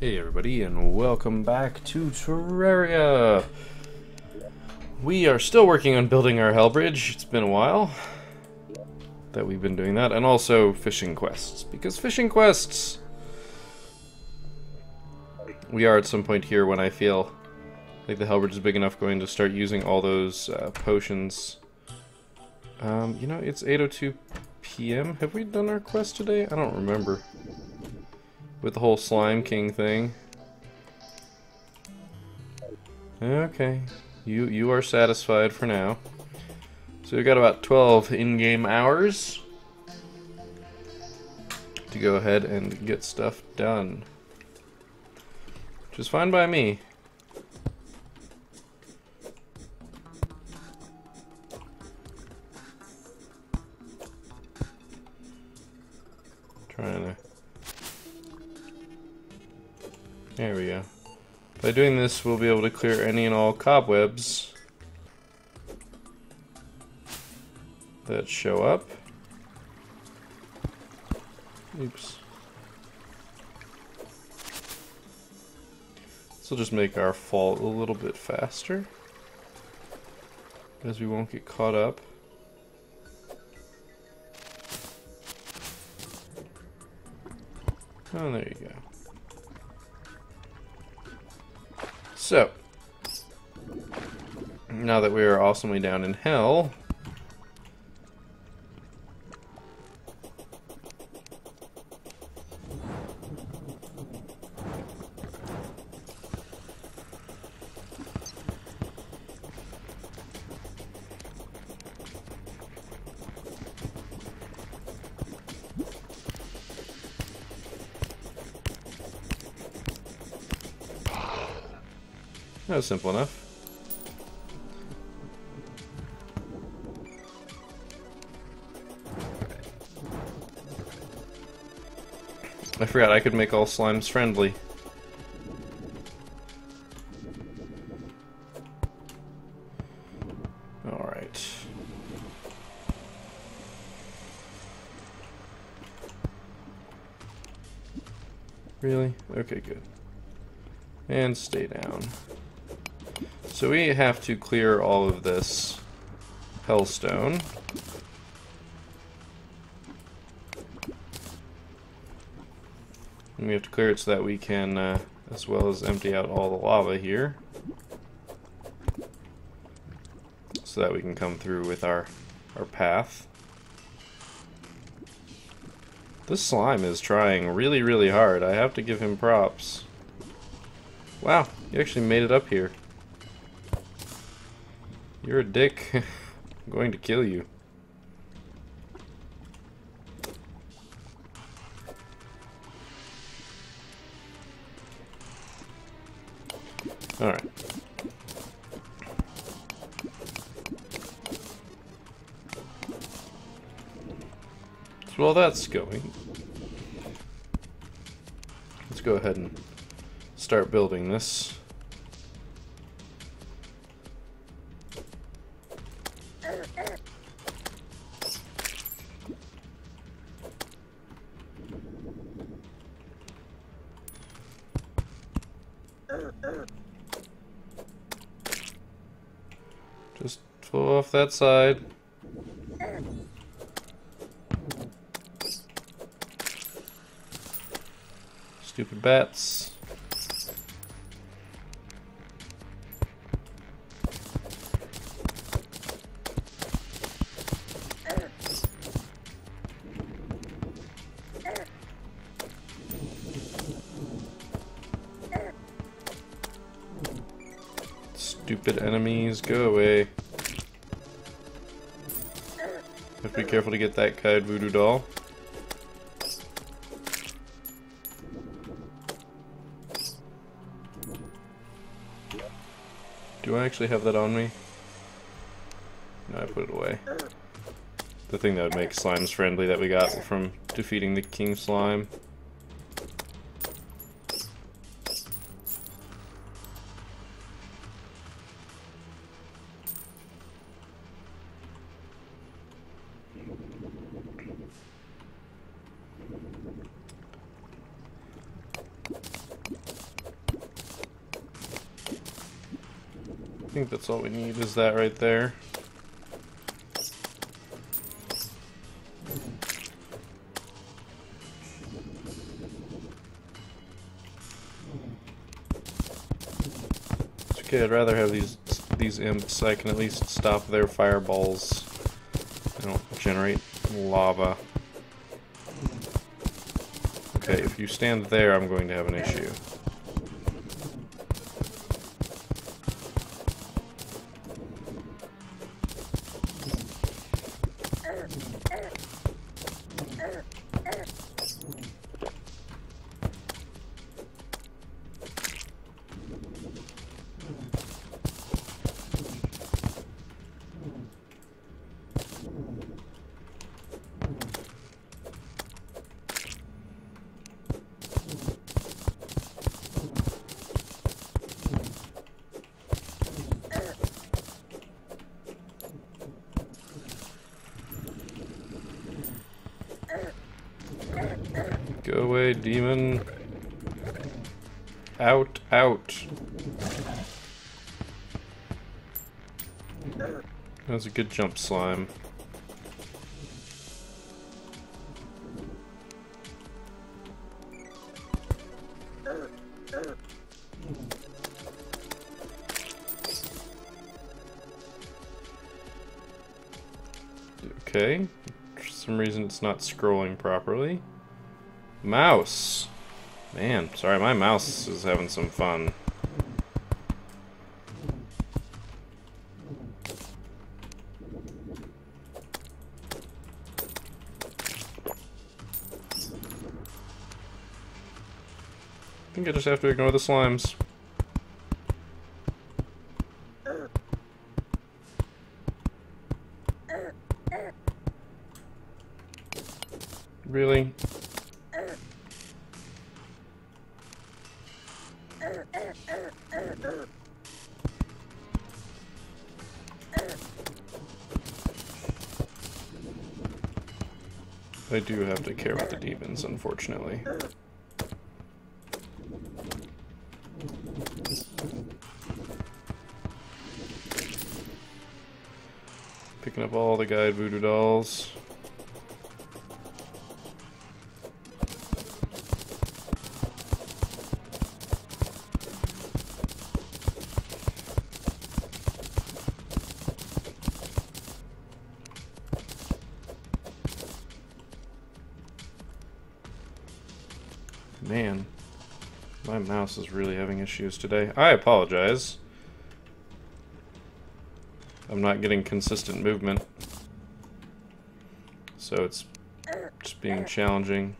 Hey everybody and welcome back to Terraria! We are still working on building our Hell Bridge. It's been a while that we've been doing that, and also fishing quests, because fishing quests... We are at some point here when I feel like the Hell Bridge is big enough going to start using all those uh, potions. Um, you know, it's 8.02 p.m. Have we done our quest today? I don't remember with the whole Slime King thing. Okay, you you are satisfied for now. So we've got about 12 in-game hours to go ahead and get stuff done. Which is fine by me. There we go. By doing this, we'll be able to clear any and all cobwebs that show up. Oops. This will just make our fall a little bit faster, as we won't get caught up. Oh, there you go. So, now that we are awesomely down in hell, simple enough. I forgot I could make all slimes friendly. Alright. Really? Okay, good. And stay down. So we have to clear all of this hellstone. And we have to clear it so that we can, uh, as well as empty out all the lava here. So that we can come through with our, our path. This slime is trying really, really hard. I have to give him props. Wow, you actually made it up here. You're a dick. I'm going to kill you. Alright. So while that's going, let's go ahead and start building this. That side. Stupid bats. Stupid enemies, go away. Be careful to get that Guide Voodoo doll. Do I actually have that on me? No, I put it away. The thing that would make slimes friendly that we got from defeating the king slime. That's all we need is that right there. It's okay, I'd rather have these these imps. I can at least stop their fireballs. They don't generate lava. Okay, if you stand there, I'm going to have an issue. Away, demon. Out, out. That was a good jump slime. Okay. For some reason it's not scrolling properly. Mouse. Man, sorry, my mouse is having some fun. I think I just have to ignore the slimes. Do have to care about the demons, unfortunately. Picking up all the guide voodoo dolls. Is really having issues today. I apologize. I'm not getting consistent movement. So it's just being challenging.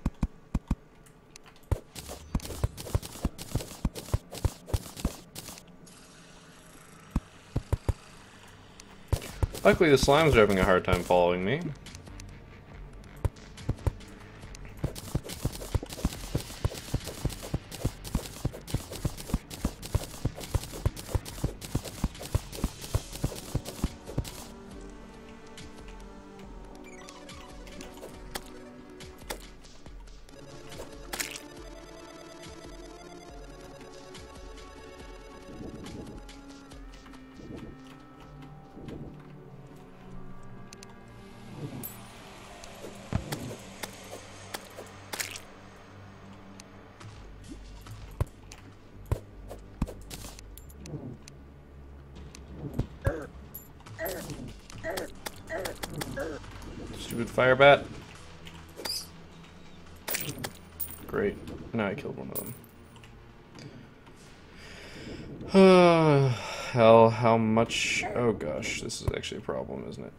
Luckily the slimes are having a hard time following me. Gosh, this is actually a problem, isn't it?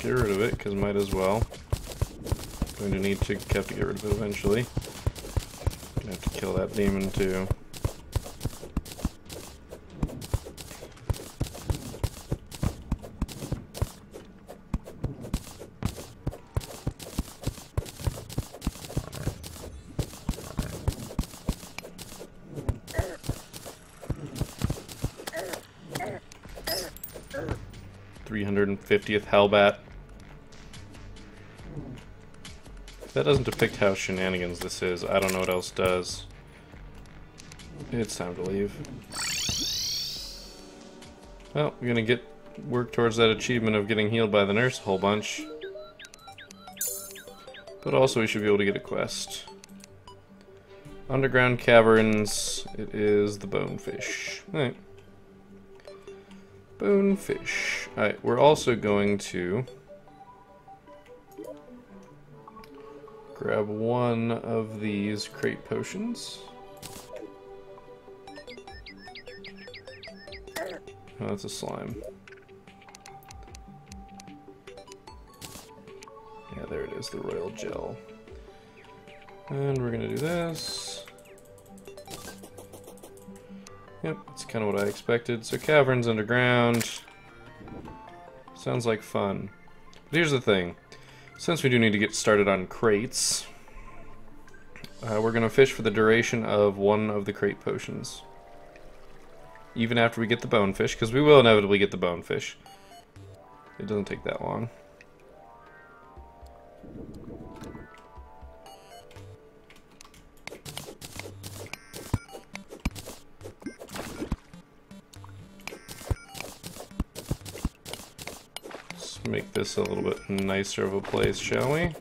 Get rid of it, because might as well. Going to need to have to get rid of it eventually. Gonna have to kill that demon too. Three hundred and fiftieth Hellbat. That doesn't depict how shenanigans this is. I don't know what else does. It's time to leave. Well, we're gonna get work towards that achievement of getting healed by the nurse a whole bunch. But also we should be able to get a quest. Underground caverns, it is the bonefish. Alright. Bonefish. Alright, we're also going to grab one of these crate potions. Oh, that's a slime. Yeah, there it is, the royal gel. And we're gonna do this. Yep, that's kind of what I expected. So caverns underground. Sounds like fun. But here's the thing. Since we do need to get started on crates, uh, we're going to fish for the duration of one of the crate potions. Even after we get the bonefish, because we will inevitably get the bonefish. It doesn't take that long. Make this a little bit nicer of a place, shall we?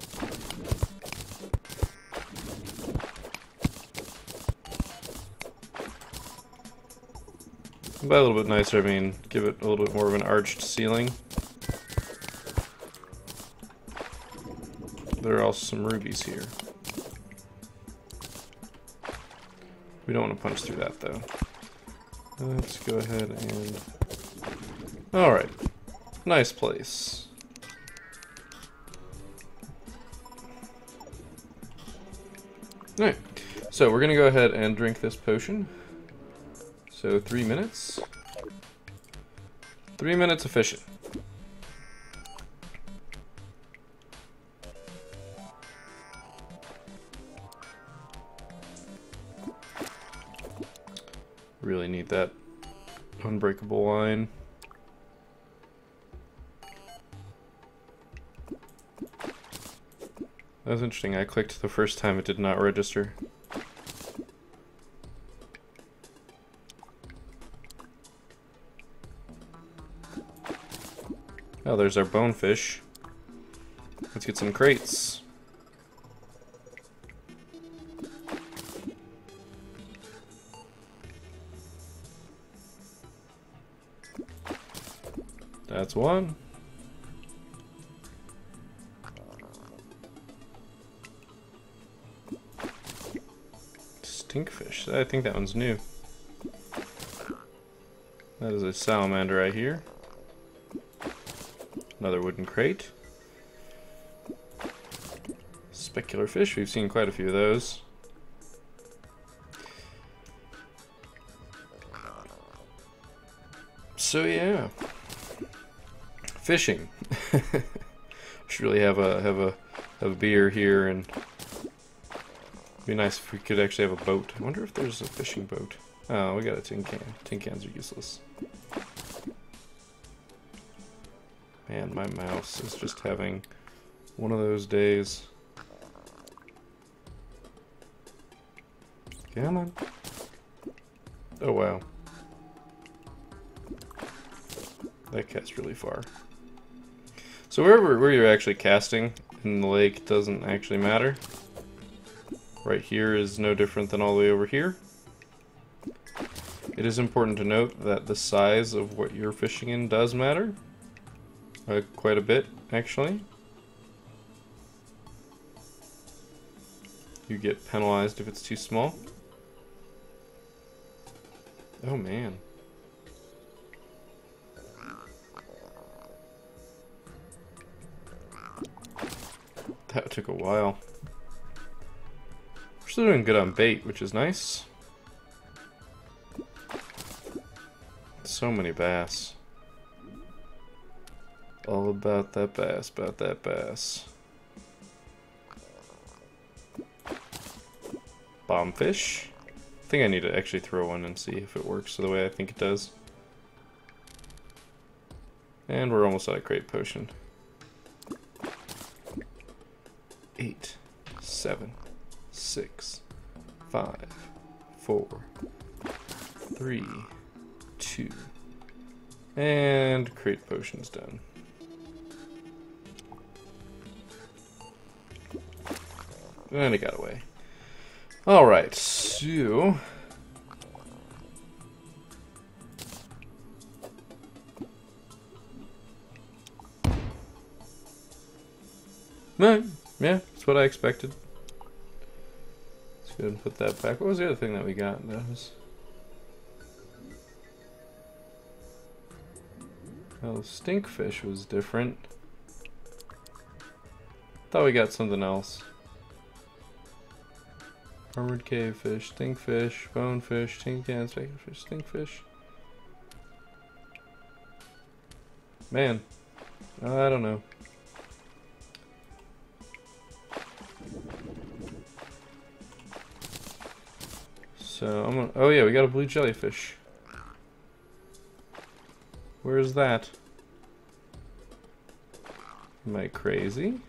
By a little bit nicer, I mean give it a little bit more of an arched ceiling. There are also some rubies here. We don't want to punch through that, though. Let's go ahead and... Alright. Nice place. Alright, so we're gonna go ahead and drink this potion. So three minutes. Three minutes of was interesting. I clicked the first time, it did not register. Oh, there's our bonefish. Let's get some crates. That's one. Stinkfish. I think that one's new. That is a salamander right here. Another wooden crate. Specular fish. We've seen quite a few of those. So yeah, fishing. Should really have a have a have a beer here and be nice if we could actually have a boat. I wonder if there's a fishing boat. Oh, we got a tin can. Tin cans are useless. Man, my mouse is just having one of those days. Come on. Oh, wow. That cast really far. So wherever where you're actually casting in the lake doesn't actually matter. Right here is no different than all the way over here. It is important to note that the size of what you're fishing in does matter. Uh, quite a bit, actually. You get penalized if it's too small. Oh man. That took a while. Still doing good on bait, which is nice. So many bass. All about that bass, about that bass. Bombfish. I think I need to actually throw one and see if it works the way I think it does. And we're almost out of crate potion. Eight, seven, six, five, four, three, two, and crate potion's done. And it got away. Alright, so... Yeah, that's what I expected. Go and put that back. What was the other thing that we got? That was... Well, stinkfish was different. Thought we got something else. Armored cavefish, stinkfish, bonefish, tin cans, fish, stinkfish. Man, I don't know. So I'm gonna. Oh yeah, we got a blue jellyfish. Where is that? Am I crazy?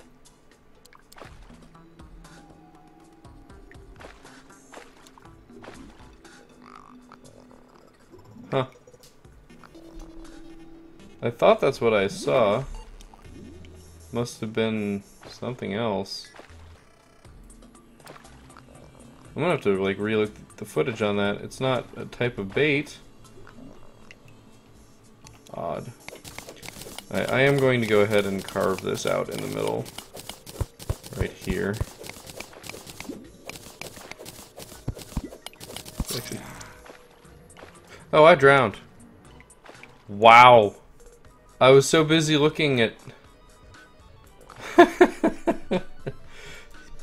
Huh. I thought that's what I saw. Must have been something else. I'm gonna have to like relook the footage on that. It's not a type of bait. Odd. I, I am going to go ahead and carve this out in the middle. Right here. Oh, I drowned. Wow. I was so busy looking at...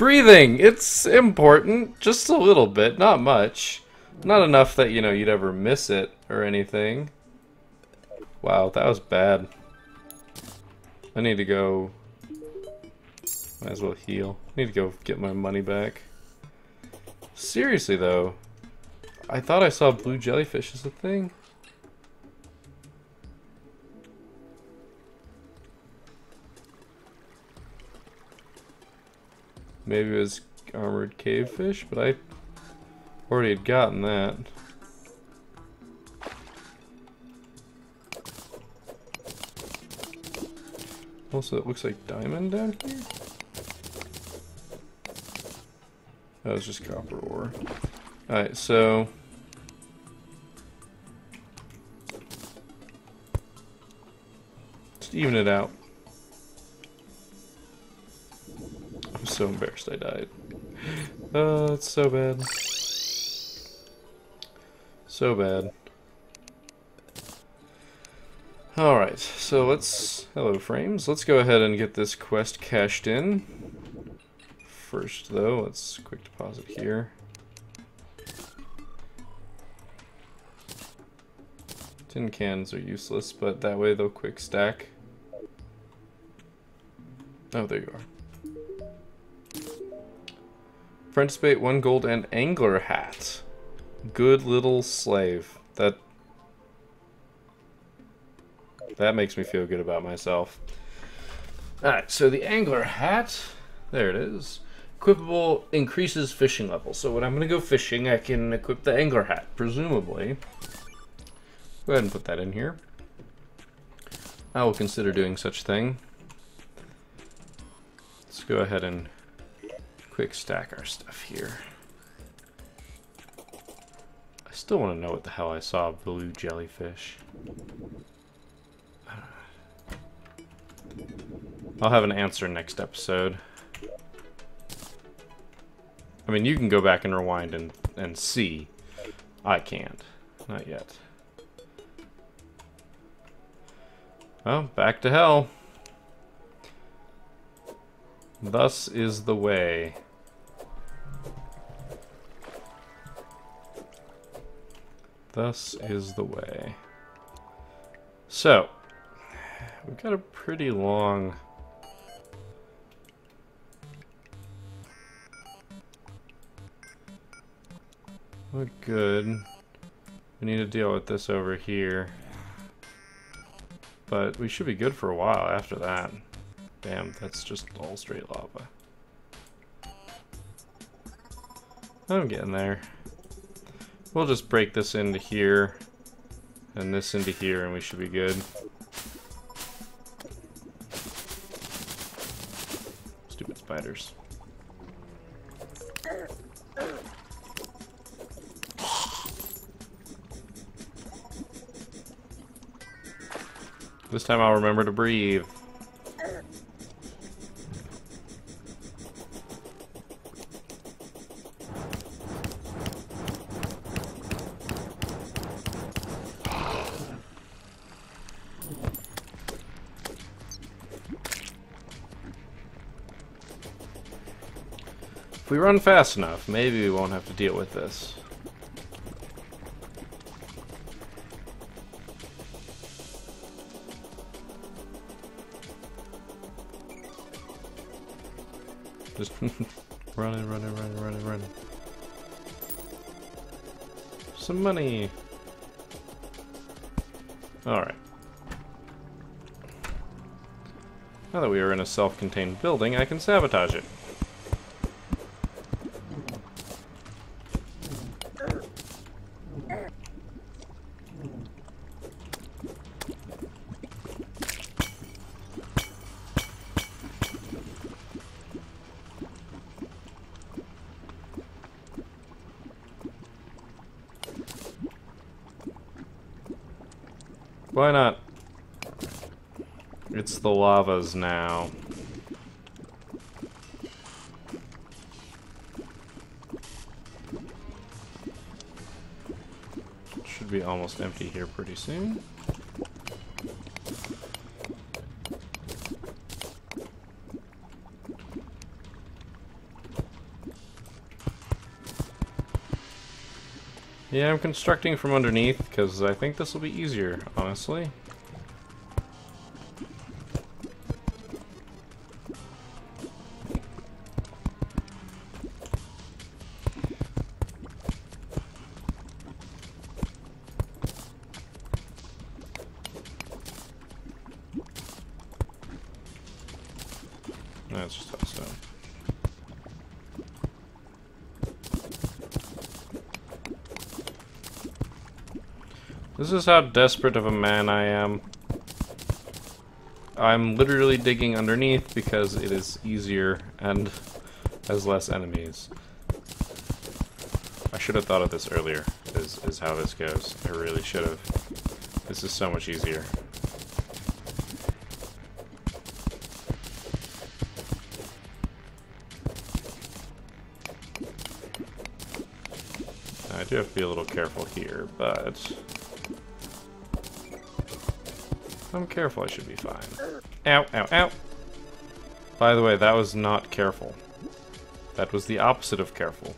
Breathing! It's important. Just a little bit, not much. Not enough that, you know, you'd ever miss it or anything. Wow, that was bad. I need to go... Might as well heal. I need to go get my money back. Seriously, though. I thought I saw blue jellyfish as a thing. Maybe it was armored cavefish, but I already had gotten that. Also, it looks like diamond down here. That was just copper ore. Alright, so... Just even it out. So embarrassed I died. Oh, it's so bad. So bad. Alright, so let's... Hello, frames. Let's go ahead and get this quest cashed in. First, though, let's quick deposit here. Tin cans are useless, but that way they'll quick stack. Oh, there you are. Bait, one gold, and angler hat. Good little slave. That that makes me feel good about myself. Alright, so the angler hat, there it is. Equipable increases fishing level. So when I'm going to go fishing, I can equip the angler hat, presumably. Go ahead and put that in here. I will consider doing such thing. Let's go ahead and quick stack our stuff here. I still want to know what the hell I saw blue jellyfish. I'll have an answer next episode. I mean, you can go back and rewind and, and see. I can't. Not yet. Well, back to hell. Thus is the way. Thus is the way. So, we've got a pretty long... We're good. We need to deal with this over here. But we should be good for a while after that. Damn, that's just all straight lava. I'm getting there. We'll just break this into here, and this into here, and we should be good. Stupid spiders. This time I'll remember to breathe. If we run fast enough, maybe we won't have to deal with this. Just running, running, running, running, running. Some money. Alright. Now that we are in a self-contained building, I can sabotage it. Why not? It's the lavas now. Should be almost empty here pretty soon. Yeah, I'm constructing from underneath because I think this will be easier, honestly. This is how desperate of a man I am. I'm literally digging underneath because it is easier and has less enemies. I should have thought of this earlier, is, is how this goes. I really should have. This is so much easier. I do have to be a little careful here, but... I'm careful, I should be fine. Ow, ow, ow! By the way, that was not careful. That was the opposite of careful.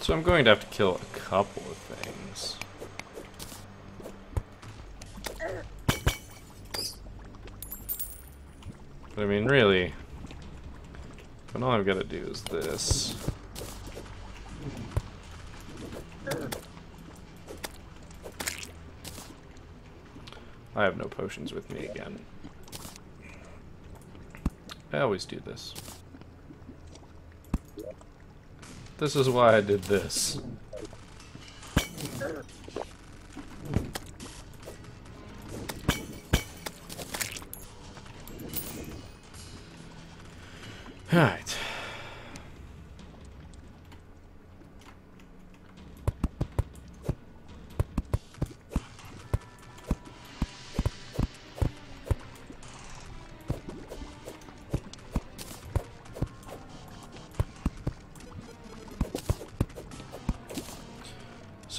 So I'm going to have to kill a couple of things. But I mean, really, when all I've got to do is this. I have no potions with me again. I always do this. This is why I did this.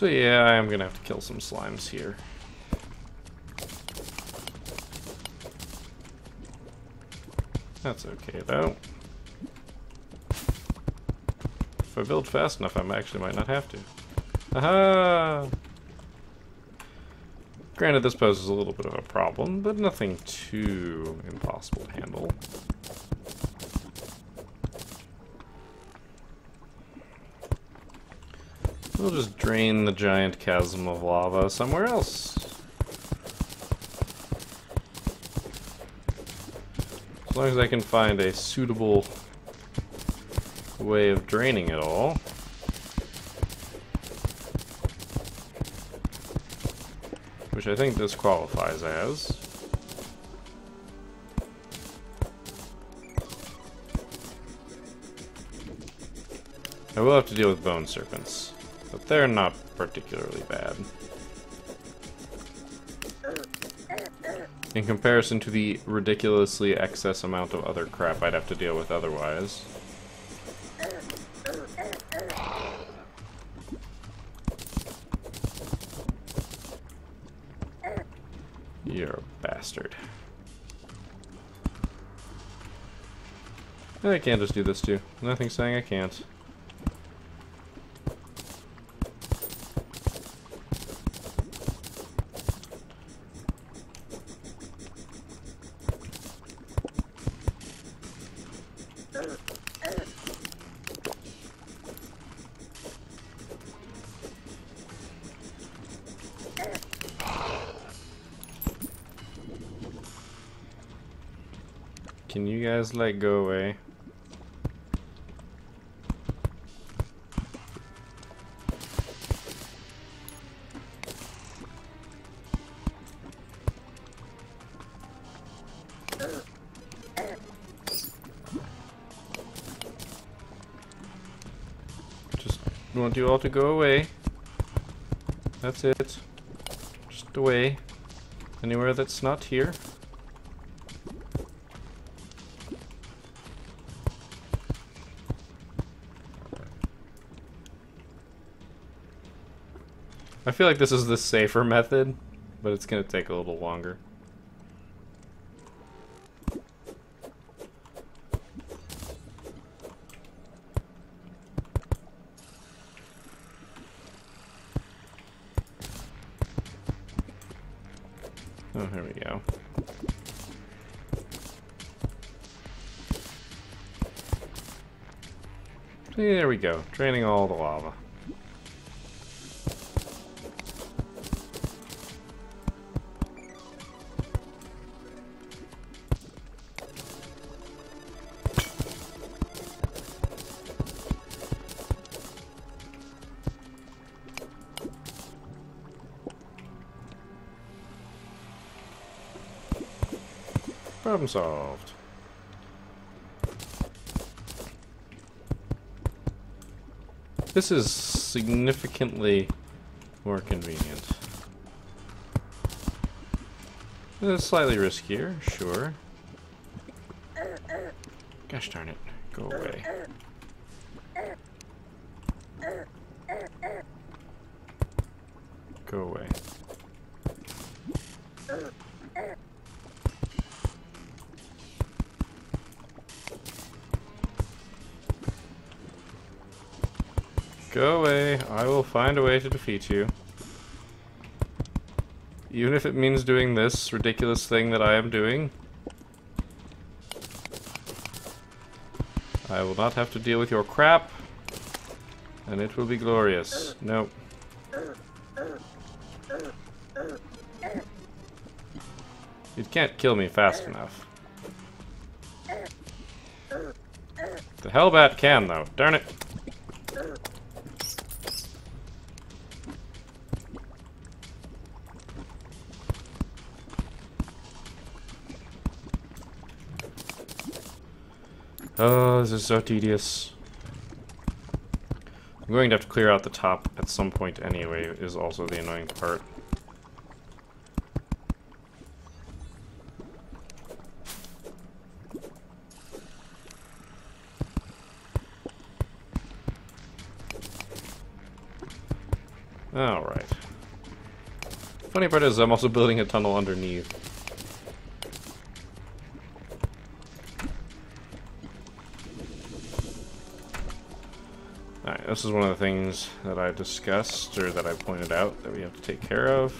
So yeah, I'm gonna have to kill some slimes here. That's okay though. If I build fast enough, I actually might not have to. Aha! Granted, this poses a little bit of a problem, but nothing too impossible. We'll just drain the giant chasm of lava somewhere else. As long as I can find a suitable way of draining it all. Which I think this qualifies as. I will have to deal with bone serpents. But they're not particularly bad. In comparison to the ridiculously excess amount of other crap I'd have to deal with otherwise. You're a bastard. I can't just do this too. Nothing saying I can't. Can you guys like go away? Just want you all to go away. That's it. Just away. Anywhere that's not here. Feel like this is the safer method, but it's going to take a little longer. Oh, here we go. There we go, draining all the lava. Problem solved. This is significantly more convenient. It's slightly riskier, sure. Gosh darn it, go away. Find a way to defeat you. Even if it means doing this ridiculous thing that I am doing. I will not have to deal with your crap. And it will be glorious. Nope. You can't kill me fast enough. The Hellbat can, though. Darn it. Oh, this is so tedious. I'm going to have to clear out the top at some point anyway, is also the annoying part. Alright. Funny part is I'm also building a tunnel underneath. This is one of the things that I discussed, or that I pointed out, that we have to take care of.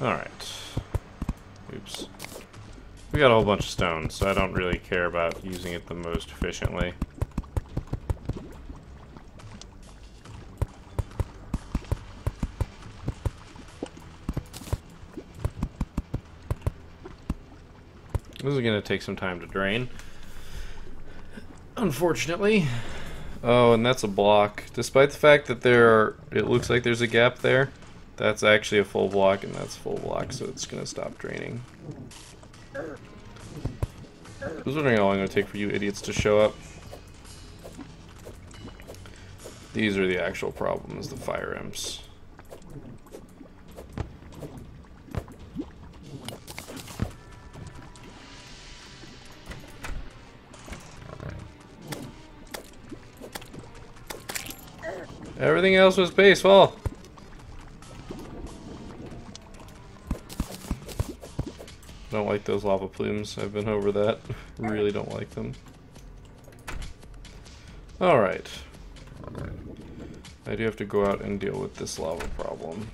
Alright. Oops. We got a whole bunch of stones, so I don't really care about using it the most efficiently. Take some time to drain. Unfortunately. Oh, and that's a block. Despite the fact that there are, it looks like there's a gap there, that's actually a full block, and that's full block, so it's going to stop draining. I was wondering how long it would take for you idiots to show up. These are the actual problems, the fire imps. Everything else was baseball. Don't like those lava plumes. I've been over that. really don't like them. Alright. I do have to go out and deal with this lava problem.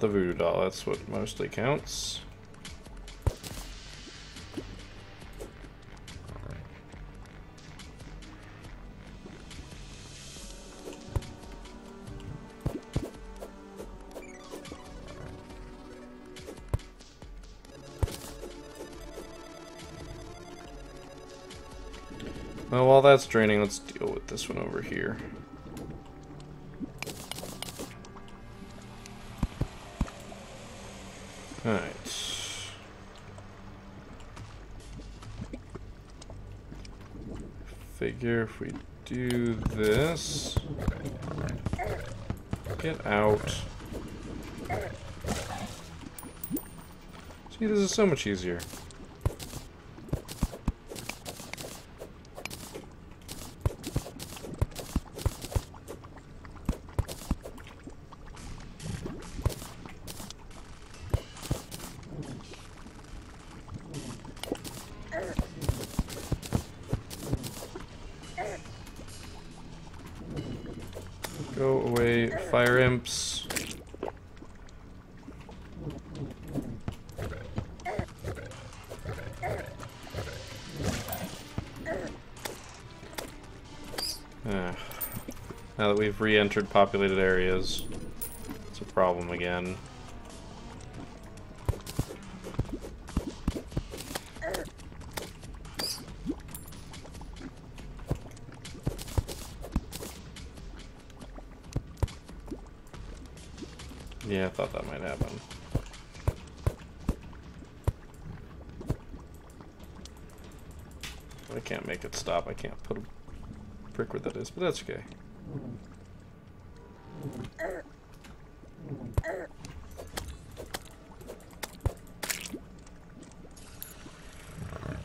The voodoo doll, that's what mostly counts. Well, while that's draining, let's deal with this one over here. If we do this. Get out. See, this is so much easier. Re-entered populated areas, it's a problem again. Yeah, I thought that might happen. I can't make it stop. I can't put a prick where that is, but that's okay.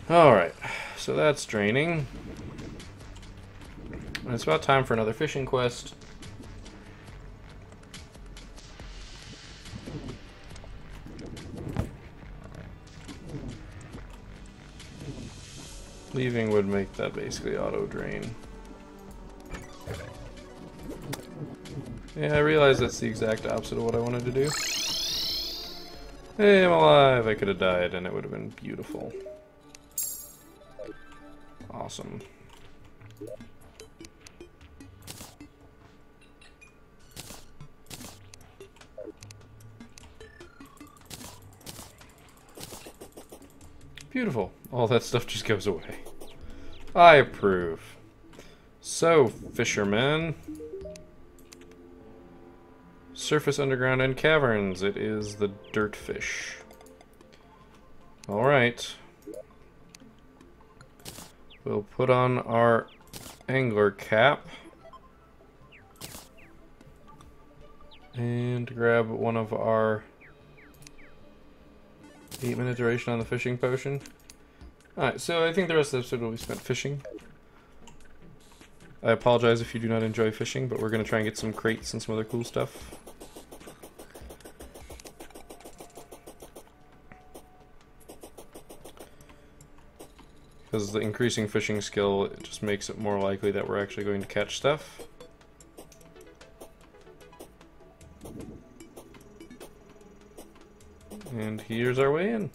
Alright, so that's draining. And it's about time for another fishing quest. Leaving would make that basically auto Yeah, I realize that's the exact opposite of what I wanted to do. Hey, I'm alive! I could have died and it would have been beautiful. Awesome. Beautiful. All that stuff just goes away. I approve. So, fishermen. Surface, underground, and caverns. It is the dirt fish. Alright. We'll put on our angler cap. And grab one of our 8 minute duration on the fishing potion. Alright, so I think the rest of the episode will be spent fishing. I apologize if you do not enjoy fishing, but we're going to try and get some crates and some other cool stuff. Because the increasing fishing skill just makes it more likely that we're actually going to catch stuff. And here's our way in.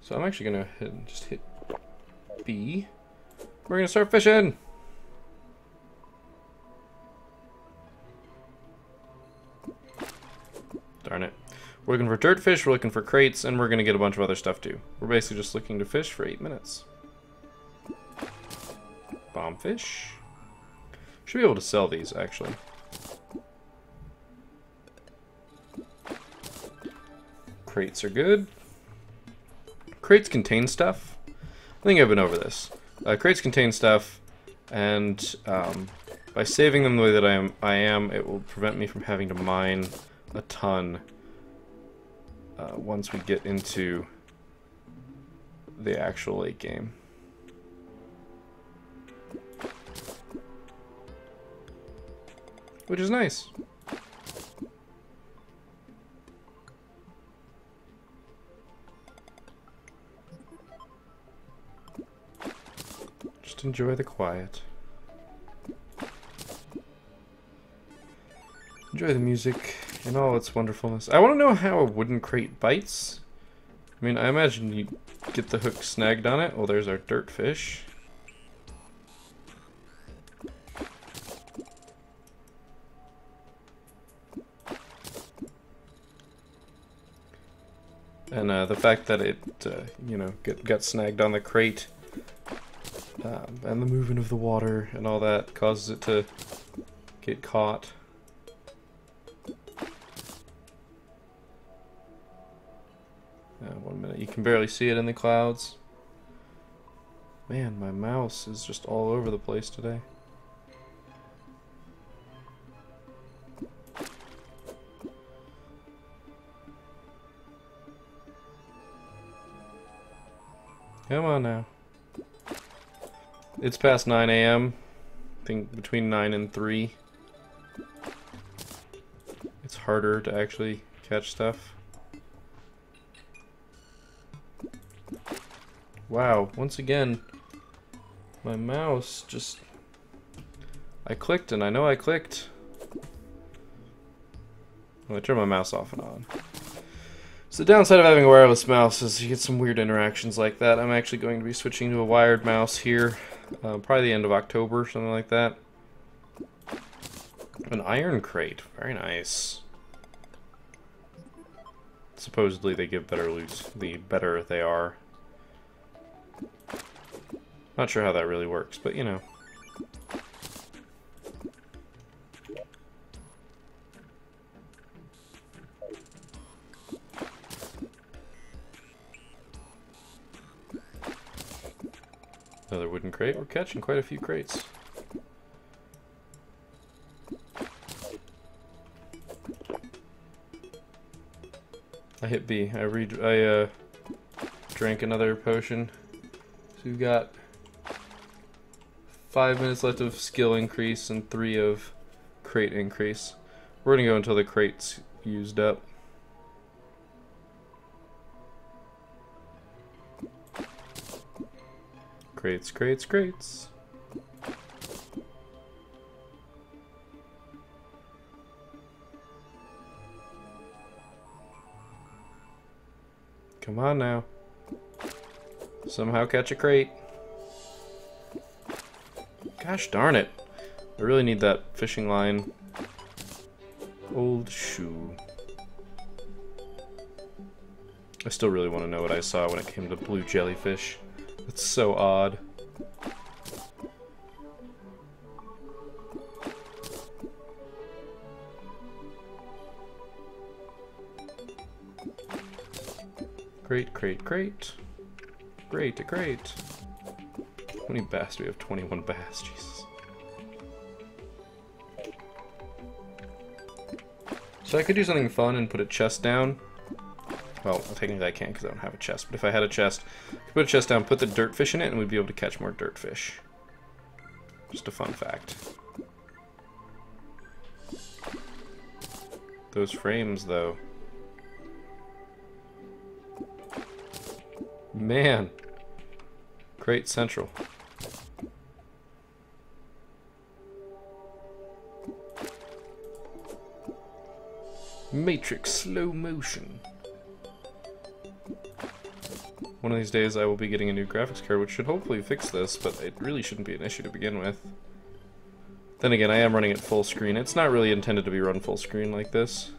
So I'm actually gonna just hit B. We're gonna start fishing! We're looking for dirt fish, we're looking for crates, and we're gonna get a bunch of other stuff too. We're basically just looking to fish for eight minutes. Bomb fish. Should be able to sell these, actually. Crates are good. Crates contain stuff. I think I've been over this. Uh, crates contain stuff, and um, by saving them the way that I am, I am, it will prevent me from having to mine a ton uh, once we get into the actual late game. Which is nice. Just enjoy the quiet. Enjoy the music in all its wonderfulness. I want to know how a wooden crate bites. I mean, I imagine you get the hook snagged on it. Well, there's our dirt fish. And uh, the fact that it, uh, you know, get, got snagged on the crate um, and the movement of the water and all that causes it to get caught. Barely see it in the clouds. Man, my mouse is just all over the place today. Come on now. It's past 9 a.m. I think between 9 and 3. It's harder to actually catch stuff. Wow, once again, my mouse just... I clicked and I know I clicked. I turn my mouse off and on. So the downside of having a wireless mouse is you get some weird interactions like that. I'm actually going to be switching to a wired mouse here uh, probably the end of October, or something like that. An iron crate. Very nice. Supposedly they give better loot the better they are. Not sure how that really works, but you know. Another wooden crate. We're catching quite a few crates. I hit B. I read. I uh, drank another potion. So we've got five minutes left of skill increase and three of crate increase. We're gonna go until the crate's used up. Crates, crates, crates. Come on now. Somehow catch a crate. Gosh darn it. I really need that fishing line. Old shoe. I still really want to know what I saw when it came to blue jellyfish. It's so odd. Great, great, great. Great, great. How many bass do we have? 21 bass, Jesus. So I could do something fun and put a chest down. Well, technically I can't because I don't have a chest, but if I had a chest, I could put a chest down, put the dirt fish in it, and we'd be able to catch more dirt fish. Just a fun fact. Those frames, though. Man. Great Central. Matrix slow motion. One of these days I will be getting a new graphics card, which should hopefully fix this, but it really shouldn't be an issue to begin with. Then again, I am running it full screen. It's not really intended to be run full screen like this.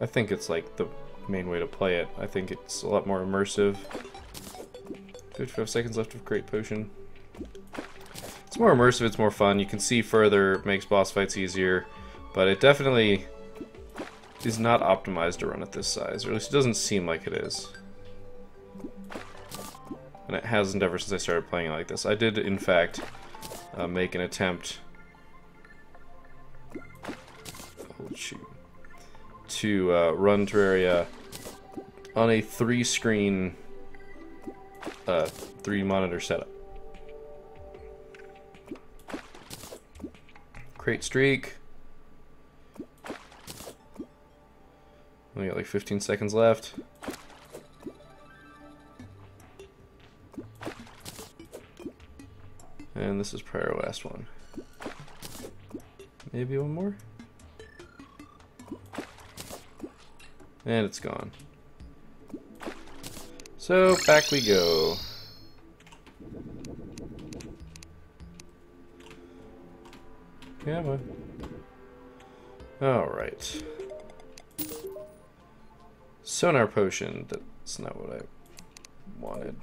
I think it's like the main way to play it. I think it's a lot more immersive. 55 seconds left of Crate Potion. It's more immersive, it's more fun. You can see further, makes boss fights easier, but it definitely is not optimized to run at this size, or at least it doesn't seem like it is. And it hasn't ever since I started playing it like this. I did, in fact, uh, make an attempt... Oh, shoot. To uh, run Terraria on a three-screen, uh, three-monitor setup. Crate streak. We got like 15 seconds left. And this is our last one. Maybe one more? And it's gone. So, back we go. On. Alright. Sonar potion. That's not what I wanted.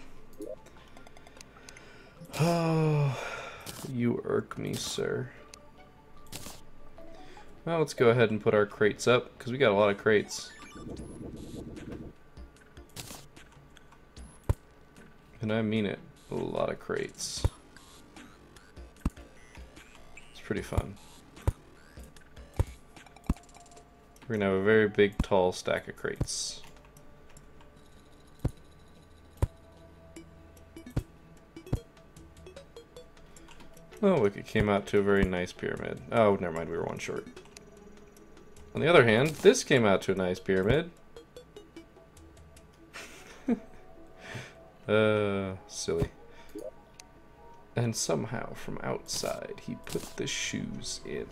Oh, you irk me, sir. Well, let's go ahead and put our crates up, because we got a lot of crates. And I mean it, a lot of crates. Pretty fun. We're gonna have a very big, tall stack of crates. Oh, look, it came out to a very nice pyramid. Oh, never mind, we were one short. On the other hand, this came out to a nice pyramid. uh, silly. And somehow, from outside, he put the shoes in.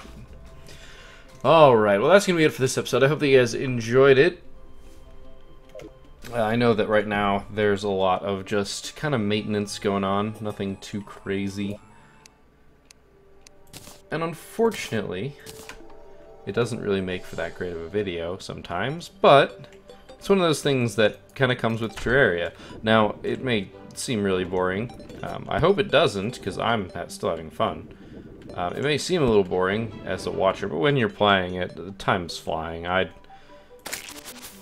Alright, well that's going to be it for this episode. I hope that you guys enjoyed it. Uh, I know that right now there's a lot of just kind of maintenance going on. Nothing too crazy. And unfortunately, it doesn't really make for that great of a video sometimes, but it's one of those things that kind of comes with Terraria. Now, it may seem really boring. Um, I hope it doesn't, because I'm still having fun. Um, it may seem a little boring as a watcher, but when you're playing it, the time's flying. I...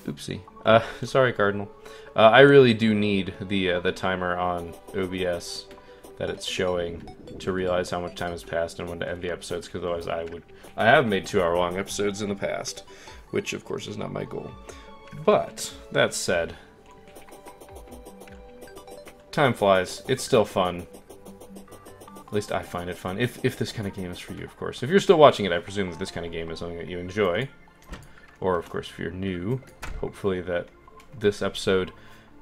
Oopsie. Uh, sorry, Cardinal. Uh, I really do need the uh, the timer on OBS that it's showing to realize how much time has passed and when to end the episodes, because otherwise I would... I have made two-hour-long episodes in the past, which, of course, is not my goal. But, that said, time flies. It's still fun. At least I find it fun. If, if this kind of game is for you, of course. If you're still watching it, I presume that this kind of game is something that you enjoy. Or, of course, if you're new, hopefully that this episode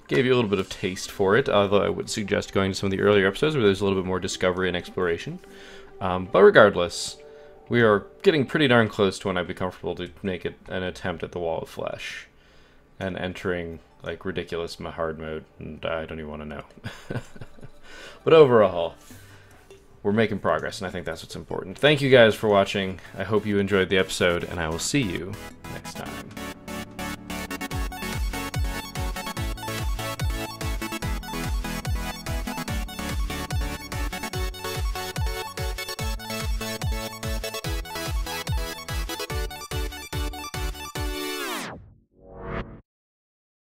gave you a little bit of taste for it, although I would suggest going to some of the earlier episodes where there's a little bit more discovery and exploration. Um, but regardless, we are getting pretty darn close to when I'd be comfortable to make it an attempt at the Wall of Flesh. And entering, like, ridiculous my hard mode, and I don't even want to know. but overall, we're making progress, and I think that's what's important. Thank you guys for watching. I hope you enjoyed the episode, and I will see you next time.